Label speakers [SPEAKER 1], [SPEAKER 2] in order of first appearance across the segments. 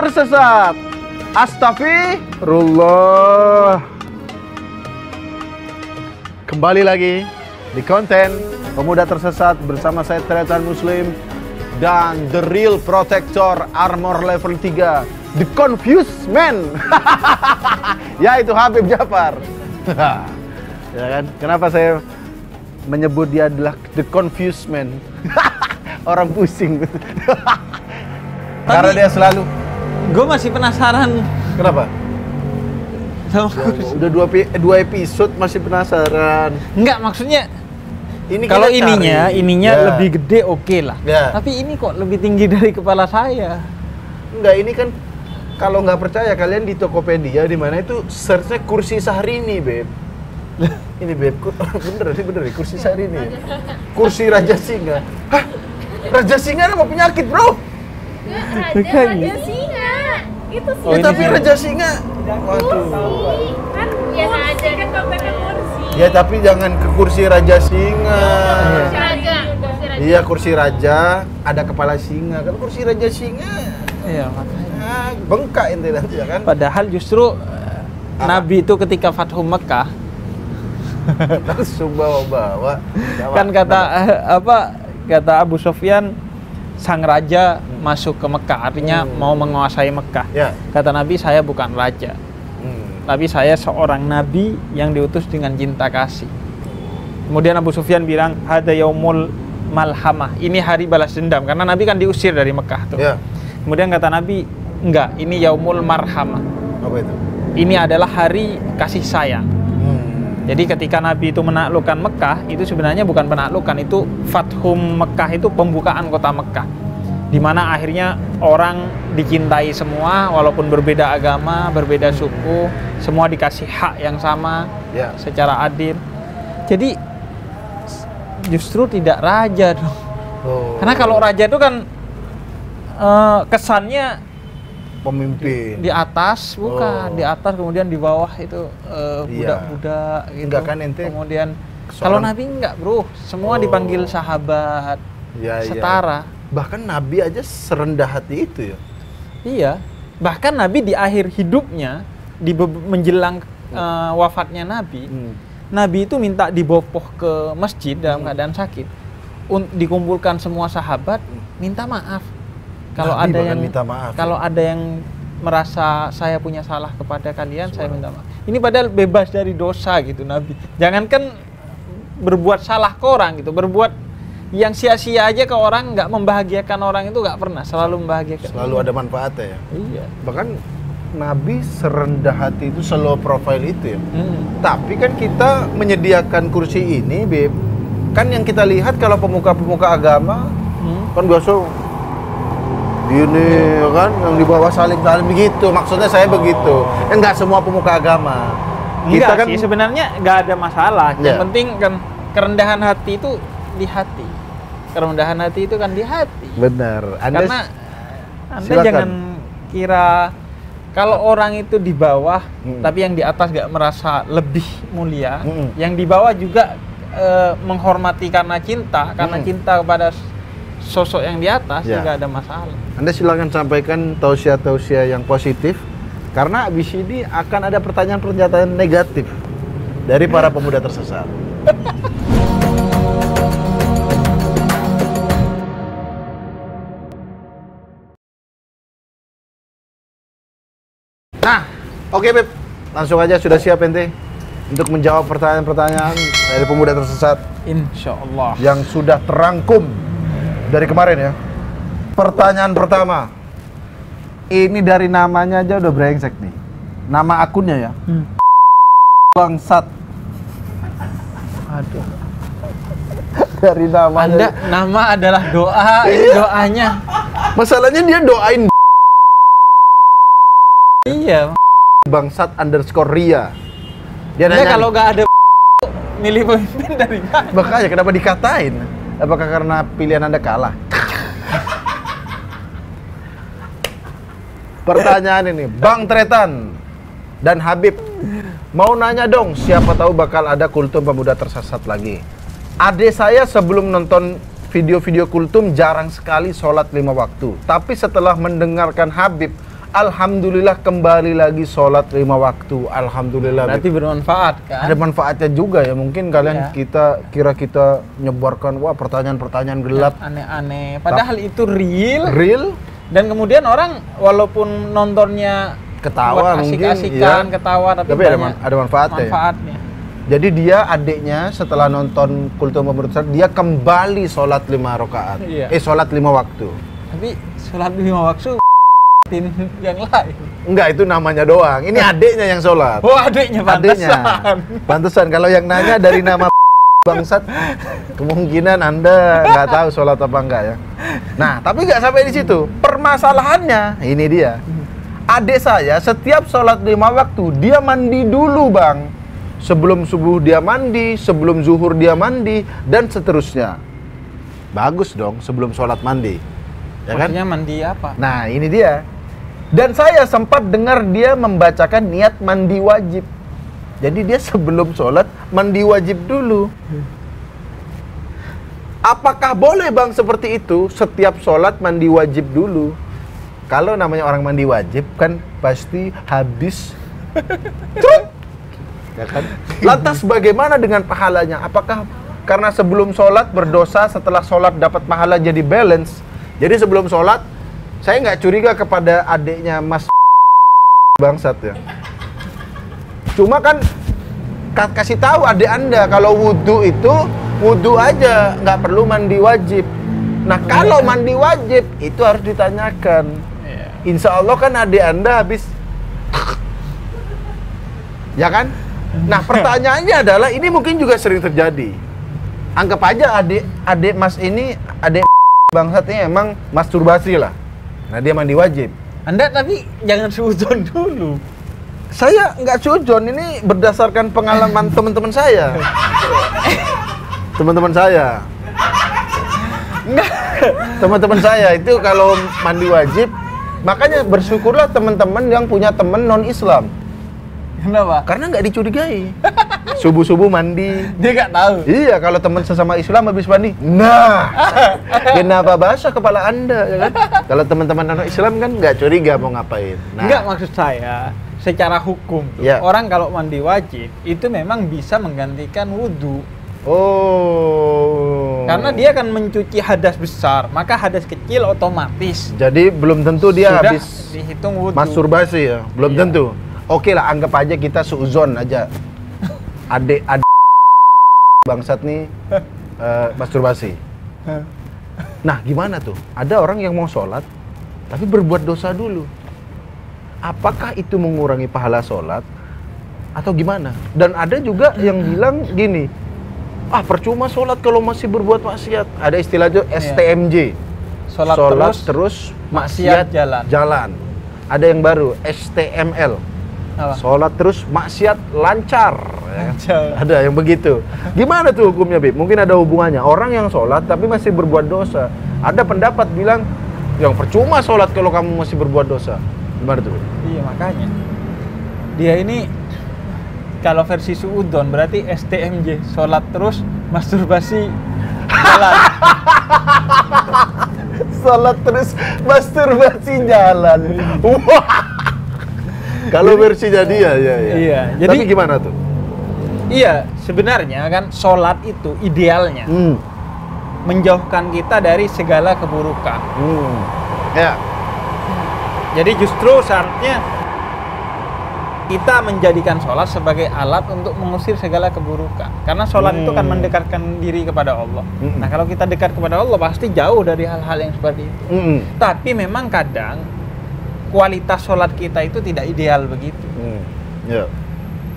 [SPEAKER 1] tersesat. Astagfirullah. Kembali lagi di konten Pemuda Tersesat bersama saya Tretan Muslim dan The Real Protector Armor level 3 The Confused Man. Ya itu Habib Jafar. Ya kan? Kenapa saya menyebut dia adalah The Confused Man? Orang pusing. Karena dia selalu
[SPEAKER 2] Gue masih penasaran
[SPEAKER 1] kenapa
[SPEAKER 2] sama
[SPEAKER 1] Ya, udah dua, pi- dua episode masih penasaran
[SPEAKER 2] Enggak maksudnya
[SPEAKER 1] ini
[SPEAKER 2] kalau
[SPEAKER 1] kita cari.
[SPEAKER 2] ininya ininya
[SPEAKER 1] Ya.
[SPEAKER 2] lebih gede oke lah.
[SPEAKER 1] Ya.
[SPEAKER 2] Tapi ini kok lebih tinggi dari kepala saya.
[SPEAKER 1] Enggak, ini kan kalau nggak percaya kalian di Tokopedia di mana itu searchnya kursi Syahrini, Beb. ini Beb, bener sih bener nih, kursi Syahrini. Kursi Raja Singa. Hah? Raja Singa nama penyakit, Bro.
[SPEAKER 3] Raja, raja singa. Itu sih.
[SPEAKER 2] Oh,
[SPEAKER 1] Ya,
[SPEAKER 2] ini
[SPEAKER 1] tapi. Raja Singa. Waduh.
[SPEAKER 3] Kan biasa aja kan kontennya kursi.
[SPEAKER 1] Ya tapi jangan ke kursi Raja Singa.
[SPEAKER 3] Kursi raja. Kursi raja.
[SPEAKER 1] Iya, kursi raja ada kepala singa. Kan kursi Raja Singa.
[SPEAKER 2] Iya makanya.
[SPEAKER 1] Ah, bengkak ente nanti ya kan.
[SPEAKER 2] Padahal justru eh, Nabi itu ketika Fathu Mekah
[SPEAKER 1] Langsung bawa-bawa.
[SPEAKER 2] kan kata eh, apa kata Abu Sofyan sang raja masuk ke Mekah artinya
[SPEAKER 1] Hmm.
[SPEAKER 2] mau menguasai Mekah.
[SPEAKER 1] Ya.
[SPEAKER 2] Kata Nabi saya bukan raja.
[SPEAKER 1] Hmm.
[SPEAKER 2] Tapi saya seorang nabi yang diutus dengan cinta kasih. Kemudian Abu Sufyan bilang, "Hada yaumul malhamah." Ini hari balas dendam karena Nabi kan diusir dari Mekah tuh.
[SPEAKER 1] Ya.
[SPEAKER 2] Kemudian kata Nabi, "Enggak, ini yaumul marhamah."
[SPEAKER 1] Apa itu?
[SPEAKER 2] Ini adalah hari kasih sayang. Jadi ketika Nabi itu menaklukkan Mekah, itu sebenarnya bukan penaklukan, itu Fathum Mekah itu pembukaan kota Mekah. Di mana akhirnya orang dicintai semua walaupun berbeda agama, berbeda suku, semua dikasih hak yang sama
[SPEAKER 1] Ya.
[SPEAKER 2] secara adil. Jadi justru tidak raja dong.
[SPEAKER 1] Oh.
[SPEAKER 2] Karena kalau raja itu kan eh, kesannya
[SPEAKER 1] pemimpin.
[SPEAKER 2] di atas
[SPEAKER 1] Oh.
[SPEAKER 2] bukan, di atas kemudian di bawah itu
[SPEAKER 1] Iya.
[SPEAKER 2] budak-budak gitu.
[SPEAKER 1] Enggak kan ente
[SPEAKER 2] Kemudian
[SPEAKER 1] seorang-
[SPEAKER 2] kalau Nabi enggak, Bro. Semua
[SPEAKER 1] Oh.
[SPEAKER 2] dipanggil sahabat.
[SPEAKER 1] Ya, ya.
[SPEAKER 2] setara.
[SPEAKER 1] Bahkan Nabi aja serendah hati itu ya.
[SPEAKER 2] Iya. Bahkan Nabi di akhir hidupnya di menjelang eh, wafatnya Nabi,
[SPEAKER 1] Hmm.
[SPEAKER 2] Nabi itu minta dibopoh ke masjid dalam
[SPEAKER 1] Hmm.
[SPEAKER 2] keadaan sakit. Dikumpulkan semua sahabat, minta maaf. Kalau
[SPEAKER 1] Nabi
[SPEAKER 2] ada yang
[SPEAKER 1] minta maaf,
[SPEAKER 2] kalau
[SPEAKER 1] ya.
[SPEAKER 2] ada yang merasa saya punya salah kepada kalian, saya minta maaf. Ini padahal bebas dari dosa gitu Nabi. Jangankan berbuat salah ke orang gitu, berbuat yang sia-sia aja ke orang nggak membahagiakan orang itu nggak pernah, selalu membahagiakan.
[SPEAKER 1] Selalu ada manfaatnya ya.
[SPEAKER 2] Iya.
[SPEAKER 1] Bahkan Nabi serendah hati itu slow profile itu ya.
[SPEAKER 2] Hmm.
[SPEAKER 1] Tapi kan kita menyediakan kursi ini, Beb. Kan yang kita lihat kalau pemuka-pemuka agama
[SPEAKER 2] Hmm.
[SPEAKER 1] kan biasa gini ya kan yang di bawah saling-saling begitu maksudnya saya begitu ya enggak semua pemuka agama kita
[SPEAKER 2] Enggak
[SPEAKER 1] kan
[SPEAKER 2] sih sebenarnya nggak ada masalah. Yang
[SPEAKER 1] Iya.
[SPEAKER 2] penting kan kerendahan hati itu di hati. Kerendahan hati itu kan di hati.
[SPEAKER 1] benar anda
[SPEAKER 2] Karena Anda
[SPEAKER 1] silakan.
[SPEAKER 2] jangan kira kalau orang itu di bawah
[SPEAKER 1] Mm.
[SPEAKER 2] tapi yang di atas nggak merasa lebih mulia,
[SPEAKER 1] Mm-mm.
[SPEAKER 2] yang di bawah juga eh, menghormati karena cinta, karena
[SPEAKER 1] Mm.
[SPEAKER 2] cinta kepada sosok yang di atas
[SPEAKER 1] Ya.
[SPEAKER 2] juga ada masalah.
[SPEAKER 1] anda silakan sampaikan tausiah-tausiah yang positif karena abis ini akan ada pertanyaan-pertanyaan negatif dari para pemuda tersesat Nah, oke Beb. Langsung aja sudah siap ente untuk menjawab pertanyaan-pertanyaan dari pemuda tersesat
[SPEAKER 2] Insya Allah.
[SPEAKER 1] yang sudah terangkum dari kemarin ya. Pertanyaan pertama. Ini dari namanya aja udah brengsek nih. Nama akunnya ya.
[SPEAKER 2] Hmm.
[SPEAKER 1] Bangsat.
[SPEAKER 2] Aduh.
[SPEAKER 1] Dari namanya.
[SPEAKER 2] Anda nama adalah doa,
[SPEAKER 1] Iya.
[SPEAKER 2] doanya.
[SPEAKER 1] Masalahnya dia doain
[SPEAKER 2] Iya.
[SPEAKER 1] bangsat underscore Ria. Dia
[SPEAKER 2] Anda
[SPEAKER 1] nanya,
[SPEAKER 2] kalau nggak ada milih pemimpin dari mana?
[SPEAKER 1] makanya kenapa dikatain? Apakah karena pilihan anda kalah? Pertanyaan ini, Bang Tretan dan Habib mau nanya dong, siapa tahu bakal ada kultum pemuda tersesat lagi. Adik saya sebelum nonton video-video kultum jarang sekali sholat lima waktu. Tapi setelah mendengarkan Habib, Alhamdulillah kembali lagi sholat lima waktu. Alhamdulillah.
[SPEAKER 2] Berarti bermanfaat kan?
[SPEAKER 1] Ada manfaatnya juga ya. Mungkin kalian
[SPEAKER 2] Iya.
[SPEAKER 1] kita kira kita nyebarkan wah pertanyaan-pertanyaan gelap.
[SPEAKER 2] Aneh-aneh. Padahal itu real
[SPEAKER 1] Real
[SPEAKER 2] dan kemudian orang walaupun nontonnya
[SPEAKER 1] Ketawa
[SPEAKER 2] buat
[SPEAKER 1] mungkin, iya.
[SPEAKER 2] ketawa tapi,
[SPEAKER 1] Tapi ada man- ada manfaatnya ya?
[SPEAKER 2] Manfaatnya.
[SPEAKER 1] Jadi dia adiknya setelah nonton kultum pemerintah dia kembali sholat lima rakaat.
[SPEAKER 2] Iya.
[SPEAKER 1] Eh sholat lima waktu.
[SPEAKER 2] Tapi sholat lima waktu yang lain.
[SPEAKER 1] Enggak itu namanya doang. Ini adiknya yang sholat.
[SPEAKER 2] Oh adiknya
[SPEAKER 1] adiknya.
[SPEAKER 2] pantesan.
[SPEAKER 1] Pantesan kalau yang nanya dari nama bangsat kemungkinan anda nggak tahu sholat apa enggak ya. Nah tapi nggak sampai di situ. Permasalahannya ini dia. Adik saya setiap sholat lima waktu dia mandi dulu bang. Sebelum subuh dia mandi, sebelum zuhur dia mandi dan seterusnya. Bagus dong sebelum sholat mandi. Ya kan?
[SPEAKER 2] Maksudnya mandi apa?
[SPEAKER 1] Nah, ini dia. Dan saya sempat dengar dia membacakan niat mandi wajib. Jadi dia sebelum sholat mandi wajib dulu. Apakah boleh bang seperti itu? Setiap sholat mandi wajib dulu. Kalau namanya orang mandi wajib kan pasti habis. Ya kan? Lantas bagaimana dengan pahalanya? Apakah karena sebelum sholat berdosa, setelah sholat dapat pahala jadi balance? Jadi sebelum sholat, saya nggak curiga kepada adiknya Mas bangsat ya. Cuma kan ka- kasih tahu adik anda kalau wudhu itu wudhu aja, nggak perlu mandi wajib. Nah kalau mandi wajib itu harus ditanyakan.
[SPEAKER 2] Iya.
[SPEAKER 1] Insya Allah kan adik anda habis Ya kan? Nah pertanyaannya adalah ini mungkin juga sering terjadi Anggap aja adik adik mas ini adik bangsat ini emang masturbasi lah Nah dia mandi wajib
[SPEAKER 2] Anda tapi jangan suzon dulu.
[SPEAKER 1] Saya nggak sujon ini berdasarkan pengalaman teman-teman saya Teman-teman saya Teman-teman saya itu kalau mandi wajib Makanya bersyukurlah teman-teman yang punya teman non-Islam
[SPEAKER 2] Kenapa?
[SPEAKER 1] Karena nggak dicurigai. Subuh-subuh mandi.
[SPEAKER 2] Dia nggak tahu.
[SPEAKER 1] Iya, kalau teman sesama Islam habis mandi, nah, kenapa basah kepala anda, ya kan? Kalau teman-teman non Islam kan nggak curiga mau ngapain. Nah,
[SPEAKER 2] Enggak maksud saya secara hukum tuh,
[SPEAKER 1] Iya.
[SPEAKER 2] orang kalau mandi wajib itu memang bisa menggantikan wudhu
[SPEAKER 1] Oh.
[SPEAKER 2] karena dia akan mencuci hadas besar maka hadas kecil otomatis
[SPEAKER 1] Jadi belum tentu dia
[SPEAKER 2] sudah
[SPEAKER 1] habis
[SPEAKER 2] dihitung wudhu
[SPEAKER 1] masturbasi ya, belum
[SPEAKER 2] Iya.
[SPEAKER 1] tentu. Oke lah, anggap aja kita seuzon aja. Adik adik bangsat nih eh, masturbasi. Nah, gimana tuh? Ada orang yang mau sholat, tapi berbuat dosa dulu. Apakah itu mengurangi pahala sholat? Atau gimana? Dan ada juga yang bilang gini, ah percuma sholat kalau masih berbuat maksiat. Ada istilah itu STMJ.
[SPEAKER 2] sholat,
[SPEAKER 1] Sholat
[SPEAKER 2] terus,
[SPEAKER 1] terus,
[SPEAKER 2] maksiat
[SPEAKER 1] maksiat
[SPEAKER 2] jalan.
[SPEAKER 1] jalan. Ada yang baru, STML.
[SPEAKER 2] Apa?
[SPEAKER 1] Sholat terus, maksiat lancar. ya kan?
[SPEAKER 2] Lancar.
[SPEAKER 1] Ada yang begitu. Gimana tuh hukumnya, Bib? Mungkin ada hubungannya. Orang yang sholat tapi masih berbuat dosa. Ada pendapat bilang, yang percuma sholat kalau kamu masih berbuat dosa. Gimana tuh? Bib?
[SPEAKER 2] iya makanya dia ini kalau versi suudon berarti STMJ sholat terus masturbasi jalan
[SPEAKER 1] Sholat terus, masturbasi jalan. Wah. Kalau versinya dia, ya, ya.
[SPEAKER 2] Iya,
[SPEAKER 1] Tapi
[SPEAKER 2] jadi-
[SPEAKER 1] gimana tuh?
[SPEAKER 2] iya sebenarnya kan sholat itu idealnya
[SPEAKER 1] Hmm.
[SPEAKER 2] menjauhkan kita dari segala keburukan
[SPEAKER 1] Hmm. Ya.
[SPEAKER 2] Jadi justru seharusnya kita menjadikan sholat sebagai alat untuk mengusir segala keburukan. Karena sholat itu kan
[SPEAKER 1] Hmm.
[SPEAKER 2] mendekatkan diri kepada Allah.
[SPEAKER 1] Hmm.
[SPEAKER 2] Nah kalau kita dekat kepada Allah pasti jauh dari hal-hal yang seperti itu.
[SPEAKER 1] Hmm.
[SPEAKER 2] Tapi memang kadang kualitas sholat kita itu tidak ideal begitu.
[SPEAKER 1] Hmm. Ya.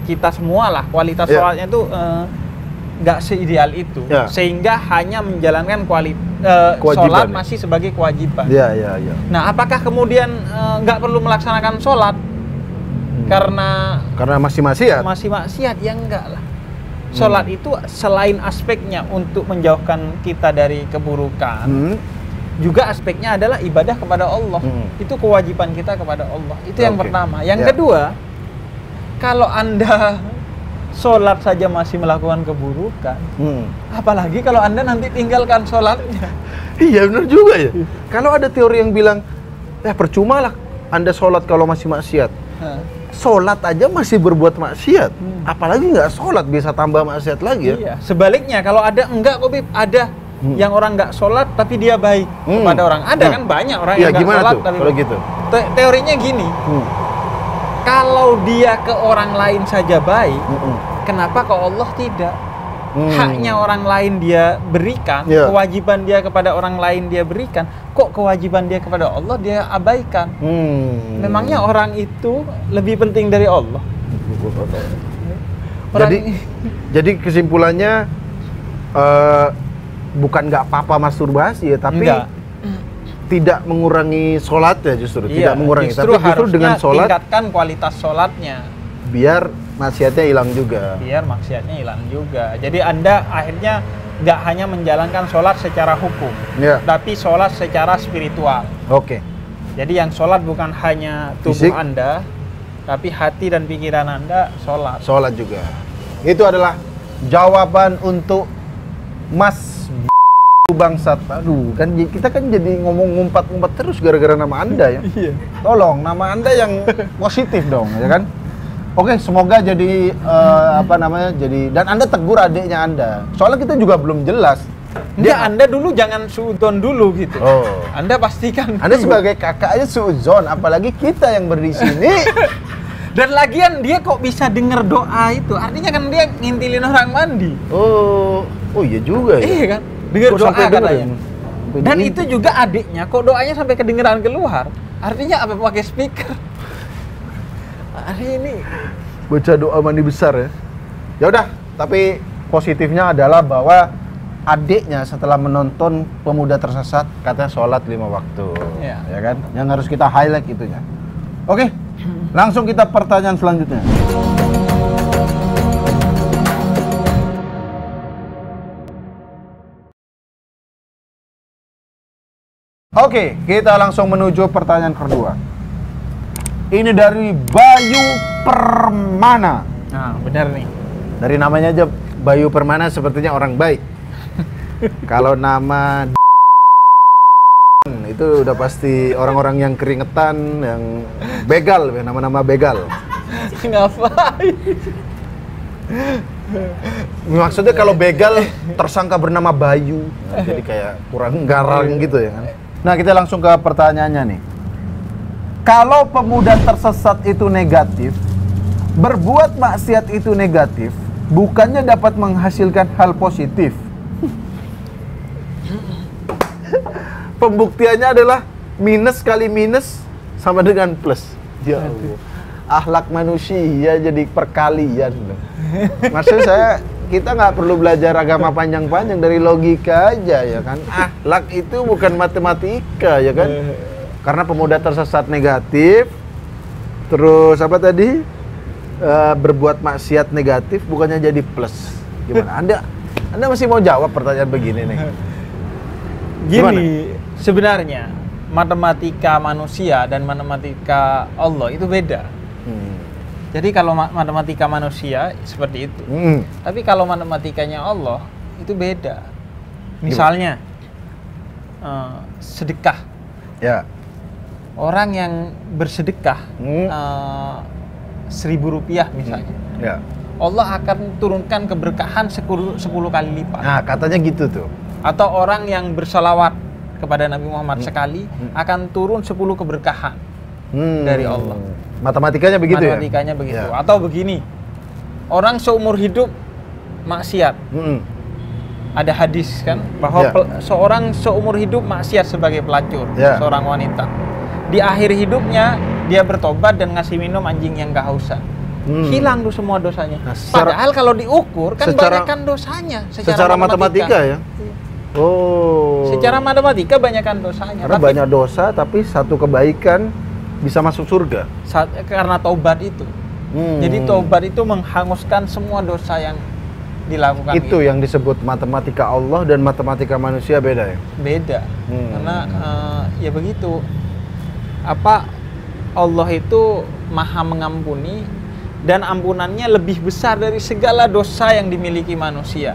[SPEAKER 2] Kita semua lah kualitas
[SPEAKER 1] Ya.
[SPEAKER 2] sholatnya itu eh, nggak seideal itu.
[SPEAKER 1] Ya.
[SPEAKER 2] Sehingga hanya menjalankan kuali, eh,
[SPEAKER 1] Kewajiban
[SPEAKER 2] sholat
[SPEAKER 1] ya.
[SPEAKER 2] masih sebagai kewajiban.
[SPEAKER 1] Ya, ya, ya.
[SPEAKER 2] Nah, apakah kemudian eh, nggak perlu melaksanakan sholat
[SPEAKER 1] Hmm.
[SPEAKER 2] karena
[SPEAKER 1] Karena masih maksiat.
[SPEAKER 2] masih maksiat? Ya enggak lah. Sholat itu selain aspeknya untuk menjauhkan kita dari keburukan,
[SPEAKER 1] Hmm.
[SPEAKER 2] Juga aspeknya adalah ibadah kepada Allah.
[SPEAKER 1] Hmm.
[SPEAKER 2] Itu kewajiban kita kepada Allah. Itu yang
[SPEAKER 1] Oke.
[SPEAKER 2] pertama. Yang
[SPEAKER 1] Ya.
[SPEAKER 2] kedua, kalau anda sholat saja masih melakukan keburukan.
[SPEAKER 1] Hmm.
[SPEAKER 2] Apalagi kalau anda nanti tinggalkan sholatnya.
[SPEAKER 1] Iya benar juga ya. Kalau ada teori yang bilang, ya percuma lah Anda sholat kalau masih maksiat. Sholat aja masih berbuat maksiat.
[SPEAKER 2] Hmm.
[SPEAKER 1] Apalagi nggak sholat bisa tambah maksiat lagi ya.
[SPEAKER 2] Iya. Sebaliknya kalau ada enggak kok Bib, ada
[SPEAKER 1] Hmm.
[SPEAKER 2] yang orang nggak sholat tapi dia baik
[SPEAKER 1] Hmm.
[SPEAKER 2] kepada orang. Ada
[SPEAKER 1] Nah.
[SPEAKER 2] kan banyak orang
[SPEAKER 1] Iya,
[SPEAKER 2] yang nggak sholat
[SPEAKER 1] tuh
[SPEAKER 2] tapi
[SPEAKER 1] kalau gitu?
[SPEAKER 2] Te- teorinya gini,
[SPEAKER 1] Hmm.
[SPEAKER 2] kalau dia ke orang lain saja baik,
[SPEAKER 1] Mm-mm.
[SPEAKER 2] kenapa kok Allah tidak?
[SPEAKER 1] Hmm.
[SPEAKER 2] Haknya orang lain dia berikan,
[SPEAKER 1] Iya.
[SPEAKER 2] kewajiban dia kepada orang lain dia berikan, kok kewajiban dia kepada Allah dia abaikan?
[SPEAKER 1] Hmm.
[SPEAKER 2] Memangnya orang itu lebih penting dari Allah? Orang
[SPEAKER 1] Jadi jadi kesimpulannya eh, bukan nggak apa-apa masturbasi ya, tapi
[SPEAKER 2] Enggak.
[SPEAKER 1] tidak mengurangi sholat ya justru, tidak mengurangi,
[SPEAKER 2] Iya, justru
[SPEAKER 1] tapi justru dengan sholat
[SPEAKER 2] tingkatkan kualitas sholatnya
[SPEAKER 1] biar maksiatnya hilang juga.
[SPEAKER 2] biar maksiatnya hilang juga. Jadi anda akhirnya nggak hanya menjalankan sholat secara hukum,
[SPEAKER 1] Ya,
[SPEAKER 2] tapi sholat secara spiritual.
[SPEAKER 1] oke.
[SPEAKER 2] Jadi yang sholat bukan hanya tubuh
[SPEAKER 1] Fisik.
[SPEAKER 2] anda, tapi hati dan pikiran anda sholat.
[SPEAKER 1] Sholat juga. Itu adalah jawaban untuk Mas bangsat. Aduh, kan kita kan jadi ngomong ngumpat-ngumpat terus gara-gara nama Anda ya.
[SPEAKER 2] Iya.
[SPEAKER 1] Tolong nama Anda yang positif dong, ya kan? Oke, semoga jadi eh, apa namanya? Jadi dan Anda tegur adiknya Anda. Soalnya kita juga belum jelas.
[SPEAKER 2] Enggak, anda dulu jangan suudon dulu gitu.
[SPEAKER 1] Oh.
[SPEAKER 2] Anda pastikan.
[SPEAKER 1] Anda
[SPEAKER 2] dulu.
[SPEAKER 1] sebagai kakak aja suuzon, apalagi kita yang berdiri sini.
[SPEAKER 2] Dan lagian dia kok bisa denger doa itu? Artinya kan dia ngintilin orang mandi.
[SPEAKER 1] Oh, oh iya juga ya.
[SPEAKER 2] Iya kan? Dengar doa katanya.
[SPEAKER 1] ya? Sampai
[SPEAKER 2] Dan itu juga adiknya kok doanya sampai kedengeran keluar. Artinya apa pakai speaker? Hari ini
[SPEAKER 1] baca doa mandi besar ya. Ya udah, tapi positifnya adalah bahwa adiknya setelah menonton pemuda tersesat katanya sholat lima waktu,
[SPEAKER 2] Iya.
[SPEAKER 1] ya kan? Yang harus kita highlight itunya. Oke, langsung kita pertanyaan selanjutnya. Oke, kita langsung menuju pertanyaan kedua. Ini dari Bayu Permana.
[SPEAKER 2] Nah, benar nih.
[SPEAKER 1] Dari namanya aja Bayu Permana sepertinya orang baik. Kalau nama itu udah pasti orang-orang yang keringetan, yang begal, ya, nama-nama begal.
[SPEAKER 2] Ngapain?
[SPEAKER 1] Maksudnya kalau begal tersangka bernama Bayu, Nah, jadi kayak kurang garang gitu ya kan. Nah kita langsung ke pertanyaannya nih. Kalau pemuda tersesat itu negatif, berbuat maksiat itu negatif, bukannya dapat menghasilkan hal positif. Pembuktiannya adalah minus kali minus sama dengan plus. Ya Allah. Akhlak manusia jadi perkalian. loh. Maksud saya kita nggak perlu belajar agama panjang-panjang dari logika aja ya kan. Akhlak itu bukan matematika ya kan. Karena pemuda tersesat negatif, terus apa tadi Eh, berbuat maksiat negatif bukannya jadi plus. Gimana? Anda Anda masih mau jawab pertanyaan begini nih?
[SPEAKER 2] Gini, sebenarnya matematika manusia dan matematika Allah itu beda.
[SPEAKER 1] Hmm.
[SPEAKER 2] Jadi kalau ma- matematika manusia seperti itu.
[SPEAKER 1] Hmm.
[SPEAKER 2] Tapi kalau matematikanya Allah itu beda. Misalnya eh, sedekah.
[SPEAKER 1] Ya.
[SPEAKER 2] Orang yang bersedekah
[SPEAKER 1] Hmm.
[SPEAKER 2] eh, seribu rupiah misalnya,
[SPEAKER 1] Ya.
[SPEAKER 2] Allah akan turunkan keberkahan 10, 10 kali lipat.
[SPEAKER 1] Nah, katanya gitu tuh.
[SPEAKER 2] Atau orang yang bersalawat kepada Nabi Muhammad sekali
[SPEAKER 1] Hmm.
[SPEAKER 2] akan turun 10 keberkahan.
[SPEAKER 1] Hmm.
[SPEAKER 2] Dari Allah.
[SPEAKER 1] Matematikanya begitu
[SPEAKER 2] Matematikanya
[SPEAKER 1] ya?
[SPEAKER 2] begitu.
[SPEAKER 1] Ya.
[SPEAKER 2] Atau begini, orang seumur hidup maksiat.
[SPEAKER 1] Hmm.
[SPEAKER 2] Ada hadis kan bahwa
[SPEAKER 1] Ya.
[SPEAKER 2] seorang seumur hidup maksiat sebagai pelacur,
[SPEAKER 1] Ya.
[SPEAKER 2] seorang wanita. Di akhir hidupnya dia bertobat dan ngasih minum anjing yang kehausan.
[SPEAKER 1] Hmm.
[SPEAKER 2] Hilang tuh semua dosanya.
[SPEAKER 1] Nah, secara-
[SPEAKER 2] Padahal kalau diukur kan
[SPEAKER 1] secara-
[SPEAKER 2] banyakkan dosanya
[SPEAKER 1] Secara, matematika. ya? Oh.
[SPEAKER 2] Secara matematika banyakkan dosanya.
[SPEAKER 1] Karena
[SPEAKER 2] Tapi
[SPEAKER 1] banyak dosa tapi satu kebaikan bisa masuk surga.
[SPEAKER 2] saat- karena taubat itu.
[SPEAKER 1] Hmm.
[SPEAKER 2] Jadi taubat itu menghanguskan semua dosa yang dilakukan
[SPEAKER 1] itu yang disebut matematika Allah dan matematika manusia beda ya.
[SPEAKER 2] beda
[SPEAKER 1] Hmm.
[SPEAKER 2] karena eh, ya begitu apa Allah itu maha mengampuni dan ampunannya lebih besar dari segala dosa yang dimiliki manusia.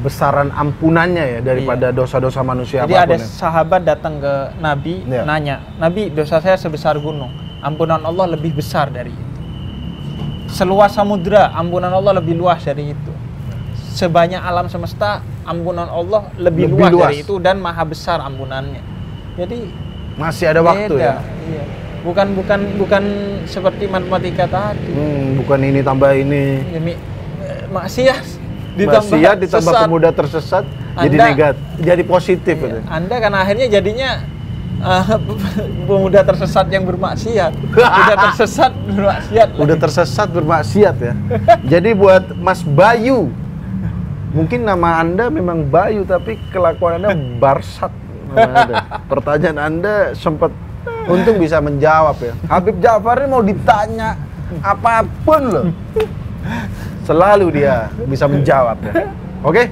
[SPEAKER 1] Besaran ampunannya ya daripada dosa-dosa manusia
[SPEAKER 2] Jadi ada
[SPEAKER 1] ya.
[SPEAKER 2] sahabat datang ke Nabi
[SPEAKER 1] Iya.
[SPEAKER 2] nanya, Nabi dosa saya sebesar gunung, ampunan Allah lebih besar dari itu. Seluas samudra, ampunan Allah lebih luas dari itu. Sebanyak alam semesta, ampunan Allah lebih,
[SPEAKER 1] Lebih
[SPEAKER 2] luas,
[SPEAKER 1] luas.
[SPEAKER 2] dari itu dan maha besar ampunannya. Jadi
[SPEAKER 1] Masih ada waktu
[SPEAKER 2] beda,
[SPEAKER 1] ya.
[SPEAKER 2] Iya. Bukan bukan bukan seperti matematika tadi.
[SPEAKER 1] Hmm, bukan ini tambah ini.
[SPEAKER 2] Demi eh, maksiat ditambah
[SPEAKER 1] ditambah
[SPEAKER 2] sesat.
[SPEAKER 1] pemuda tersesat jadi
[SPEAKER 2] Anda-
[SPEAKER 1] negatif, jadi positif
[SPEAKER 2] Iya,
[SPEAKER 1] gitu.
[SPEAKER 2] Anda kan akhirnya jadinya eh, pemuda tersesat yang bermaksiat. Udah tersesat bermaksiat.
[SPEAKER 1] Udah
[SPEAKER 2] lagi.
[SPEAKER 1] tersesat bermaksiat ya. Jadi buat Mas Bayu, mungkin nama Anda memang Bayu tapi kelakuan Anda Barsat. Anda. Pertanyaan Anda sempat untung bisa menjawab ya. Habib Ja'far ini mau ditanya apa pun loh. Selalu dia bisa menjawab ya. Oke?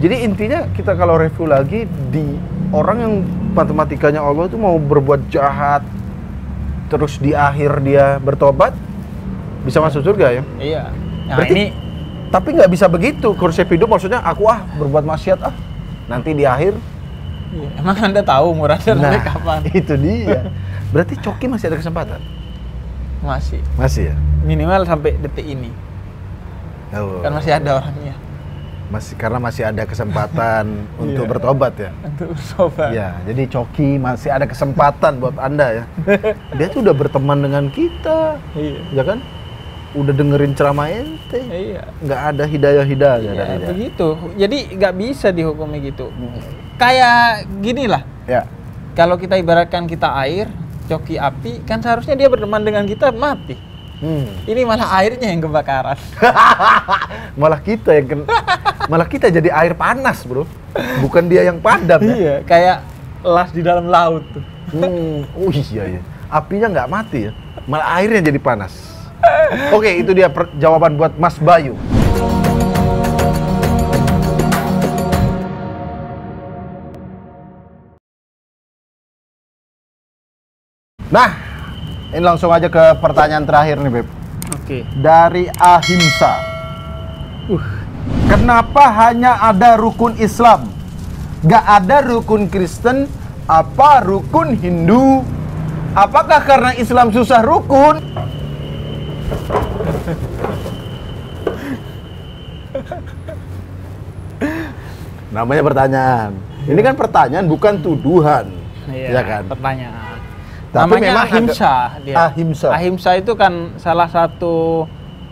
[SPEAKER 1] Jadi intinya kita kalau review lagi di orang yang matematikanya Allah itu mau berbuat jahat terus di akhir dia bertobat bisa masuk surga ya.
[SPEAKER 2] Iya. Nah,
[SPEAKER 1] Berarti-
[SPEAKER 2] ini
[SPEAKER 1] Tapi nggak bisa begitu. Konsep hidup maksudnya aku ah berbuat maksiat ah. Nanti di akhir
[SPEAKER 2] iya, emang Anda tahu muradnya sampai kapan?
[SPEAKER 1] itu dia. Berarti Coki masih ada kesempatan.
[SPEAKER 2] Masih.
[SPEAKER 1] Masih ya.
[SPEAKER 2] Minimal sampai detik ini.
[SPEAKER 1] Oh.
[SPEAKER 2] Kan masih ada orangnya
[SPEAKER 1] masih karena masih ada kesempatan untuk
[SPEAKER 2] Iya.
[SPEAKER 1] bertobat ya.
[SPEAKER 2] untuk bertobat.
[SPEAKER 1] Ya, jadi Coki masih ada kesempatan buat Anda ya. Dia tuh udah berteman dengan kita,
[SPEAKER 2] Iya.
[SPEAKER 1] ya kan? Udah dengerin ceramah ente.
[SPEAKER 2] Iya.
[SPEAKER 1] Nggak ada hidayah-hidayah
[SPEAKER 2] Ya,
[SPEAKER 1] dari dia.
[SPEAKER 2] begitu. Jadi nggak bisa dihukumi gitu. Kayak gini lah.
[SPEAKER 1] Ya.
[SPEAKER 2] Kalau kita ibaratkan kita air, coki api, kan seharusnya dia berteman dengan kita mati.
[SPEAKER 1] Hmm.
[SPEAKER 2] Ini malah airnya yang kebakaran.
[SPEAKER 1] Malah kita yang ken- malah kita jadi air panas, Bro. Bukan dia yang padam ya.
[SPEAKER 2] iya, kayak las di dalam laut tuh.
[SPEAKER 1] Hmm. Oh iya ya. Apinya nggak mati ya. Malah airnya jadi panas. Oke, itu dia jawaban buat Mas Bayu. Nah, ini langsung aja ke pertanyaan terakhir nih, Beb.
[SPEAKER 2] Oke.
[SPEAKER 1] Dari Ahimsa. Uh, kenapa hanya ada rukun Islam? Gak ada rukun Kristen? Apa rukun Hindu? Apakah karena Islam susah rukun? Namanya pertanyaan. Ini kan pertanyaan bukan tuduhan.
[SPEAKER 2] Iya
[SPEAKER 1] ya kan?
[SPEAKER 2] Pertanyaan.
[SPEAKER 1] Tapi
[SPEAKER 2] Namanya
[SPEAKER 1] memang
[SPEAKER 2] ahimsa dia.
[SPEAKER 1] Ahimsa.
[SPEAKER 2] Ahimsa itu kan salah satu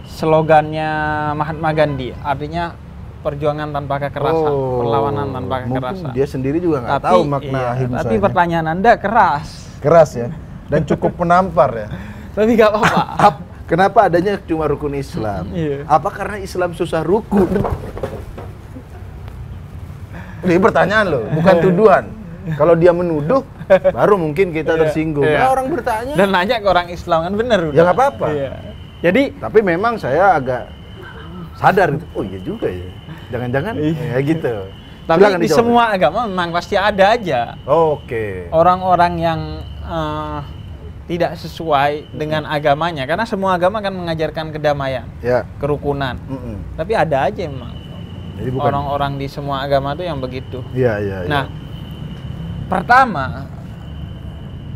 [SPEAKER 2] slogannya Mahatma Gandhi. Artinya perjuangan tanpa kekerasan, perlawanan tanpa
[SPEAKER 1] Oh, mungkin
[SPEAKER 2] kekerasan.
[SPEAKER 1] Dia sendiri juga nggak tahu makna
[SPEAKER 2] iya,
[SPEAKER 1] ahimsa.
[SPEAKER 2] tapi pertanyaan Anda keras.
[SPEAKER 1] keras ya dan cukup menampar ya.
[SPEAKER 2] Tapi nggak apa-apa.
[SPEAKER 1] Ap- kenapa adanya cuma rukun Islam?
[SPEAKER 2] Iya.
[SPEAKER 1] Apa karena Islam susah rukun? Ini pertanyaan loh, bukan tuduhan. Kalau dia menuduh, baru mungkin kita
[SPEAKER 2] Iya,
[SPEAKER 1] tersinggung.
[SPEAKER 2] iya.
[SPEAKER 1] Nah, orang bertanya.
[SPEAKER 2] Dan nanya ke orang Islam kan bener udah.
[SPEAKER 1] Ya, nggak apa-apa.
[SPEAKER 2] Iya. Jadi
[SPEAKER 1] Tapi memang saya agak sadar gitu. Oh iya juga ya. Jangan-jangan
[SPEAKER 2] Iya.
[SPEAKER 1] ya gitu.
[SPEAKER 2] tapi
[SPEAKER 1] Silakan
[SPEAKER 2] di
[SPEAKER 1] dijawab.
[SPEAKER 2] semua agama memang pasti ada aja
[SPEAKER 1] Oke.
[SPEAKER 2] orang-orang yang eh, tidak sesuai dengan agamanya karena semua agama kan mengajarkan kedamaian,
[SPEAKER 1] Ya.
[SPEAKER 2] kerukunan.
[SPEAKER 1] Mm-mm.
[SPEAKER 2] Tapi ada aja memang
[SPEAKER 1] Jadi bukan.
[SPEAKER 2] orang-orang di semua agama tuh yang begitu.
[SPEAKER 1] Iya iya. iya.
[SPEAKER 2] Nah, pertama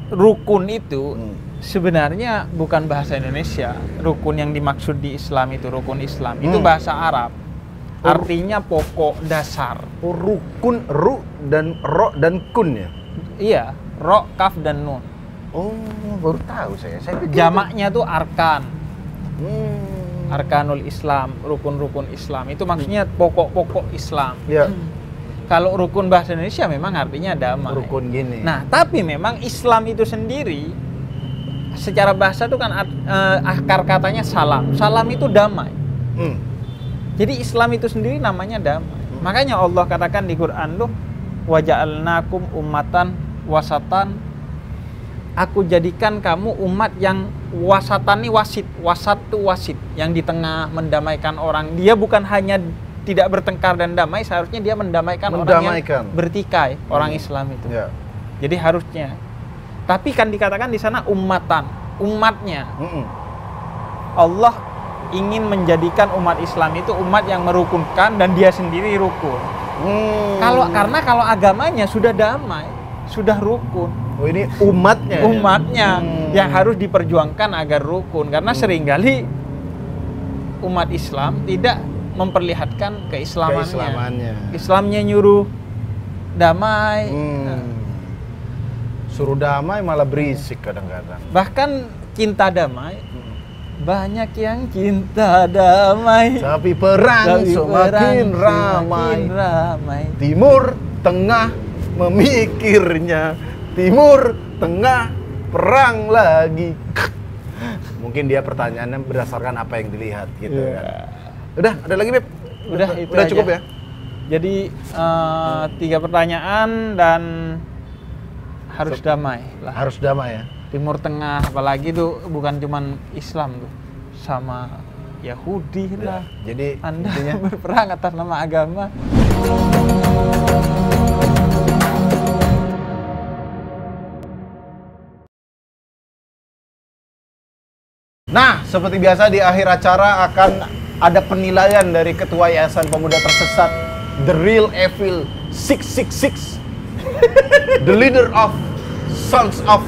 [SPEAKER 2] rukun itu
[SPEAKER 1] Hmm.
[SPEAKER 2] sebenarnya bukan bahasa Indonesia. Rukun yang dimaksud di Islam itu rukun Islam. Itu
[SPEAKER 1] Hmm.
[SPEAKER 2] bahasa Arab. Artinya pokok dasar.
[SPEAKER 1] Oh, rukun ru dan ro dan kun ya.
[SPEAKER 2] Iya, ro, kaf dan nun.
[SPEAKER 1] Oh, baru tahu saya. Saya pikir
[SPEAKER 2] Jamaknya tuh arkan.
[SPEAKER 1] itu- Hmm.
[SPEAKER 2] Arkanul Islam, rukun-rukun Islam. Itu maksudnya pokok-pokok Islam.
[SPEAKER 1] Ya,
[SPEAKER 2] Kalau rukun bahasa Indonesia memang artinya damai.
[SPEAKER 1] rukun gini.
[SPEAKER 2] Nah, tapi memang Islam itu sendiri secara bahasa itu kan eh, akar katanya salam. Salam itu damai.
[SPEAKER 1] Hmm.
[SPEAKER 2] Jadi Islam itu sendiri namanya damai. Makanya Allah katakan di Quran loh, waja'alnakum ummatan wasatan. Aku jadikan kamu umat yang wasatan nih wasit, wasat tuh wasit, yang di tengah mendamaikan orang. Dia bukan hanya tidak bertengkar dan damai, seharusnya dia mendamaikan, orang
[SPEAKER 1] Mendamaikan.
[SPEAKER 2] yang bertikai, orang
[SPEAKER 1] Hmm.
[SPEAKER 2] Islam itu.
[SPEAKER 1] Ya.
[SPEAKER 2] Jadi harusnya. Tapi kan dikatakan di sana ummatan, umatnya.
[SPEAKER 1] Mm-mm.
[SPEAKER 2] Allah ingin menjadikan umat Islam itu umat yang merukunkan dan dia sendiri rukun.
[SPEAKER 1] Hmm.
[SPEAKER 2] Kalau karena kalau agamanya sudah damai, sudah rukun,
[SPEAKER 1] Oh ini umatnya. ya?
[SPEAKER 2] umatnya
[SPEAKER 1] Hmm.
[SPEAKER 2] yang harus diperjuangkan agar rukun karena sering kali umat Islam tidak memperlihatkan keislamannya.
[SPEAKER 1] Keislamannya.
[SPEAKER 2] Islamnya nyuruh damai.
[SPEAKER 1] Hmm. Suruh damai malah berisik kadang-kadang.
[SPEAKER 2] Bahkan cinta damai banyak yang cinta damai.
[SPEAKER 1] Tapi perang
[SPEAKER 2] Tapi
[SPEAKER 1] semakin
[SPEAKER 2] perang
[SPEAKER 1] ramai.
[SPEAKER 2] semakin ramai.
[SPEAKER 1] Timur Tengah memikirnya. Timur Tengah perang lagi. Mungkin dia pertanyaannya berdasarkan apa yang dilihat gitu
[SPEAKER 2] Iya.
[SPEAKER 1] kan. Udah, ada lagi Beb?
[SPEAKER 2] Udah, itu
[SPEAKER 1] Udah
[SPEAKER 2] aja.
[SPEAKER 1] cukup ya?
[SPEAKER 2] Jadi eh, tiga pertanyaan dan harus damai lah.
[SPEAKER 1] Harus damai ya.
[SPEAKER 2] Timur Tengah apalagi tuh bukan cuman Islam tuh sama Yahudi lah.
[SPEAKER 1] Jadi
[SPEAKER 2] Anda
[SPEAKER 1] intinya
[SPEAKER 2] berperang atas nama agama.
[SPEAKER 1] Nah, seperti biasa di akhir acara akan ada penilaian dari Ketua Yayasan Pemuda Tersesat The Real Evil 666 The leader of Sons of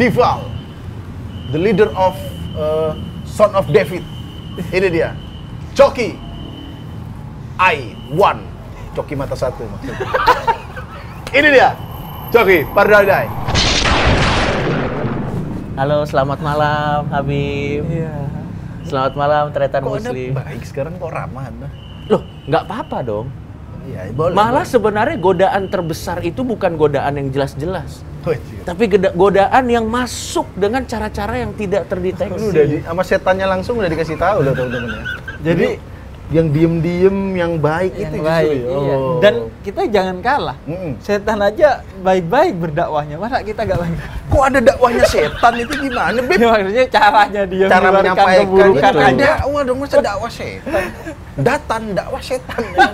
[SPEAKER 1] Dival The leader of uh, Son of David. Ini dia. Coki. I one. Coki mata satu maksudnya. Ini dia. Coki Pardadai
[SPEAKER 4] Halo, selamat malam Habib.
[SPEAKER 2] Iya.
[SPEAKER 4] Selamat malam Tretan
[SPEAKER 1] Kok
[SPEAKER 4] Muslim.
[SPEAKER 1] baik sekarang kok ramah anda?
[SPEAKER 4] Loh, nggak apa-apa dong.
[SPEAKER 1] Iya, boleh
[SPEAKER 4] Malah
[SPEAKER 1] boleh.
[SPEAKER 4] sebenarnya godaan terbesar itu bukan godaan yang jelas-jelas,
[SPEAKER 1] Oh, iya.
[SPEAKER 4] tapi godaan yang masuk dengan cara-cara yang tidak terdeteksi.
[SPEAKER 1] Udah di, sama setannya langsung udah dikasih tahu loh teman-teman ya. Jadi yang diem-diem yang baik
[SPEAKER 2] Yang
[SPEAKER 1] itu
[SPEAKER 2] baik.
[SPEAKER 1] justru ya.
[SPEAKER 2] iya.
[SPEAKER 1] Oh.
[SPEAKER 2] Dan kita jangan kalah.
[SPEAKER 1] Mm-mm.
[SPEAKER 2] Setan aja baik-baik berdakwahnya. Masa kita gak baik?
[SPEAKER 1] kok ada dakwahnya setan itu gimana, Beb?
[SPEAKER 2] Ya, maksudnya caranya dia
[SPEAKER 1] Cara menyampaikan
[SPEAKER 2] keburukan
[SPEAKER 1] itu
[SPEAKER 2] aja.
[SPEAKER 1] dakwah dong, masa dakwah setan. Datan dakwah setan. ya.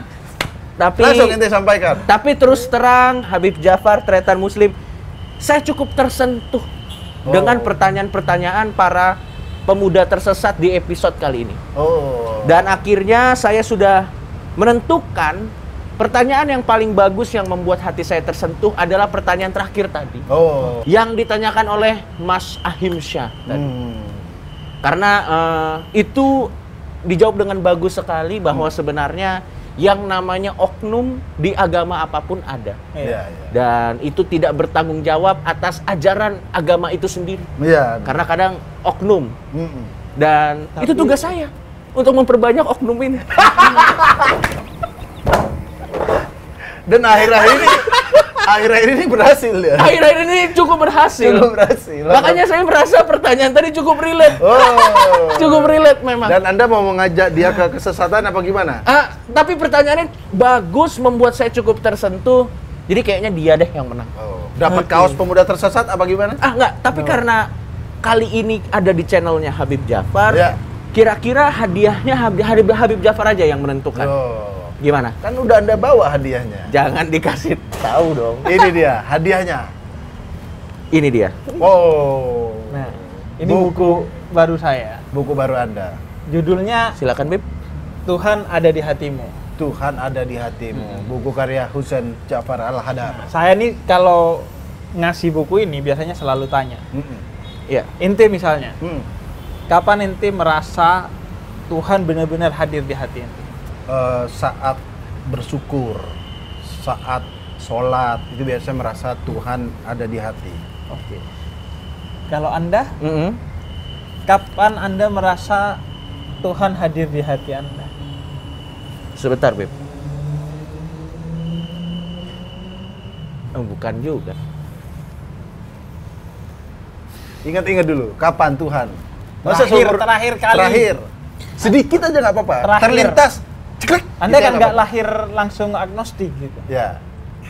[SPEAKER 4] Tapi
[SPEAKER 1] Langsung ente sampaikan.
[SPEAKER 4] tapi terus terang Habib Jafar Tretan Muslim, saya cukup tersentuh
[SPEAKER 1] Oh.
[SPEAKER 4] dengan pertanyaan-pertanyaan para pemuda tersesat di episode kali ini.
[SPEAKER 1] Oh.
[SPEAKER 4] Dan akhirnya saya sudah menentukan pertanyaan yang paling bagus yang membuat hati saya tersentuh adalah pertanyaan terakhir tadi.
[SPEAKER 1] Oh.
[SPEAKER 4] Yang ditanyakan oleh Mas Ahim Syah tadi.
[SPEAKER 1] Hmm.
[SPEAKER 4] Karena eh, itu dijawab dengan bagus sekali bahwa
[SPEAKER 1] Hmm.
[SPEAKER 4] sebenarnya yang namanya oknum di agama apa pun ada.
[SPEAKER 1] Iya, iya.
[SPEAKER 4] Dan itu tidak bertanggung jawab atas ajaran agama itu sendiri.
[SPEAKER 1] Iya.
[SPEAKER 4] Karena kadang oknum
[SPEAKER 1] Mm-mm.
[SPEAKER 4] dan
[SPEAKER 2] Tapi-
[SPEAKER 4] itu tugas saya untuk memperbanyak oknum ini.
[SPEAKER 1] Dan akhir-akhir ini akhir-akhir ini berhasil ya.
[SPEAKER 4] Akhir-akhir ini cukup berhasil.
[SPEAKER 1] Cukup berhasil.
[SPEAKER 4] Makanya saya merasa pertanyaan tadi cukup relate.
[SPEAKER 1] Oh.
[SPEAKER 4] Cukup relate memang.
[SPEAKER 1] Dan Anda mau mengajak dia ke kesesatan apa gimana?
[SPEAKER 4] Ah, tapi pertanyaannya bagus membuat saya cukup tersentuh. Jadi kayaknya dia deh yang menang.
[SPEAKER 1] Oh. Dapat kaos pemuda tersesat apa gimana?
[SPEAKER 4] Ah enggak, tapi karena kali ini ada di channelnya Habib Jafar.
[SPEAKER 1] Ya.
[SPEAKER 4] Kira-kira hadiahnya Habib, Habib, Habib Jafar aja yang menentukan.
[SPEAKER 1] Oh.
[SPEAKER 4] Gimana?
[SPEAKER 1] Kan udah Anda bawa hadiahnya.
[SPEAKER 4] Jangan dikasih tahu dong.
[SPEAKER 1] Ini dia hadiahnya.
[SPEAKER 4] Ini dia.
[SPEAKER 1] Oh.
[SPEAKER 2] Nah, ini buku baru saya.
[SPEAKER 1] buku baru Anda.
[SPEAKER 2] Judulnya
[SPEAKER 4] Silakan Bib.
[SPEAKER 2] Tuhan ada di hatimu.
[SPEAKER 1] Tuhan ada di hatimu. Buku karya Husain Ja'far Al-Hadar.
[SPEAKER 2] Saya nih kalau ngasih buku ini biasanya selalu tanya.
[SPEAKER 1] Mm-mm.
[SPEAKER 4] Iya.
[SPEAKER 2] Ente misalnya,
[SPEAKER 1] Hmm.
[SPEAKER 2] kapan ente merasa Tuhan benar-benar hadir di hati ente?
[SPEAKER 1] Eh, saat bersyukur, saat sholat itu biasanya merasa Tuhan ada di hati.
[SPEAKER 2] Oke. Kalau Anda,
[SPEAKER 4] Mm-mm.
[SPEAKER 2] kapan Anda merasa Tuhan hadir di hati Anda?
[SPEAKER 4] Sebentar, Beb. Oh, bukan juga.
[SPEAKER 1] Ingat-ingat dulu, kapan Tuhan?
[SPEAKER 2] Terakhir,
[SPEAKER 1] seumur-
[SPEAKER 2] terakhir kali.
[SPEAKER 1] Terakhir. Sedikit aja nggak apa-apa.
[SPEAKER 2] Terakhir.
[SPEAKER 1] Terlintas. Ceklek,
[SPEAKER 2] Anda
[SPEAKER 1] gitu
[SPEAKER 2] kan nggak lahir langsung agnostik gitu.
[SPEAKER 1] Ya.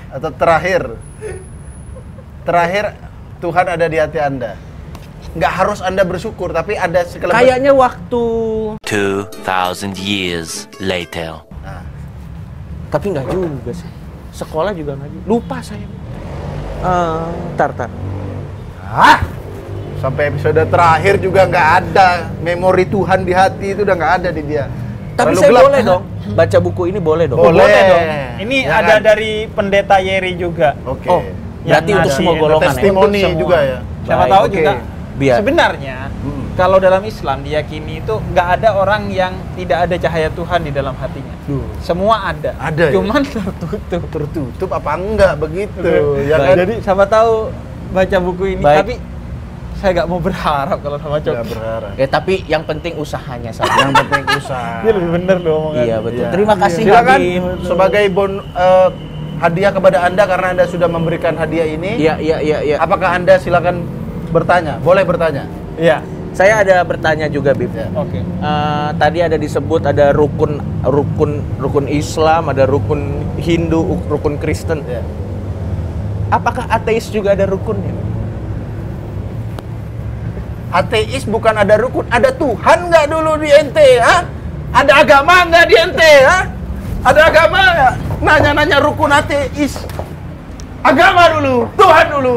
[SPEAKER 1] Atau terakhir. Terakhir Tuhan ada di hati Anda. Nggak harus Anda bersyukur, tapi ada sekelebat.
[SPEAKER 4] Kayaknya waktu
[SPEAKER 5] 2,000 years later.
[SPEAKER 1] Nah,
[SPEAKER 4] tapi nggak juga sih. Sekolah juga nggak juga. Lupa saya. Eh, tar tar.
[SPEAKER 1] ah, Sampai episode terakhir juga nggak ada memori Tuhan di hati itu udah nggak ada di dia.
[SPEAKER 4] Tapi saya
[SPEAKER 1] gelap.
[SPEAKER 4] boleh dong baca buku ini boleh dong.
[SPEAKER 1] Boleh.
[SPEAKER 2] dong. Ini
[SPEAKER 1] Ya
[SPEAKER 2] ada
[SPEAKER 1] kan?
[SPEAKER 2] dari pendeta Yeri juga.
[SPEAKER 1] Oke.
[SPEAKER 4] Oh, berarti
[SPEAKER 2] Yang
[SPEAKER 4] untuk semua golongan ya.
[SPEAKER 1] testimoni
[SPEAKER 2] Untuk semua.
[SPEAKER 1] juga ya.
[SPEAKER 2] Siapa
[SPEAKER 4] Baik,
[SPEAKER 2] tahu
[SPEAKER 1] oke.
[SPEAKER 2] juga.
[SPEAKER 4] Biar.
[SPEAKER 2] Sebenarnya
[SPEAKER 1] Hmm.
[SPEAKER 2] kalau dalam Islam diyakini itu nggak ada orang yang tidak ada cahaya Tuhan di dalam hatinya.
[SPEAKER 1] Duh.
[SPEAKER 2] Semua ada.
[SPEAKER 1] Ada ya?
[SPEAKER 2] Cuman tertutup.
[SPEAKER 1] Tertutup apa enggak begitu? Ya kan?
[SPEAKER 2] Jadi siapa tahu baca buku ini
[SPEAKER 4] Baik.
[SPEAKER 2] tapi saya nggak mau berharap kalau sama
[SPEAKER 1] Nggak
[SPEAKER 2] Coki.
[SPEAKER 1] berharap.
[SPEAKER 4] Ya tapi yang penting usahanya saja.
[SPEAKER 1] Yang penting usaha.
[SPEAKER 2] Dia lebih bener loh omongannya.
[SPEAKER 4] iya betul.
[SPEAKER 1] Iya.
[SPEAKER 4] Terima kasih
[SPEAKER 1] Silakan
[SPEAKER 4] Habib.
[SPEAKER 1] sebagai bon eh, hadiah kepada anda karena anda sudah memberikan hadiah ini.
[SPEAKER 4] Iya iya iya iya.
[SPEAKER 1] Apakah anda silakan bertanya? Boleh bertanya.
[SPEAKER 2] Iya.
[SPEAKER 4] Saya ada bertanya juga Bib.
[SPEAKER 1] Ya.
[SPEAKER 2] Oke.
[SPEAKER 4] Eh, tadi ada disebut ada rukun rukun rukun Islam, ada rukun Hindu, rukun Kristen.
[SPEAKER 1] Ya.
[SPEAKER 4] Apakah ateis juga ada rukunnya?
[SPEAKER 1] Ateis bukan ada rukun, ada Tuhan nggak dulu di ente, ha? Ada agama nggak di ente, ha? Ada agama nggak? Nanya-nanya rukun ateis. Agama dulu, Tuhan dulu.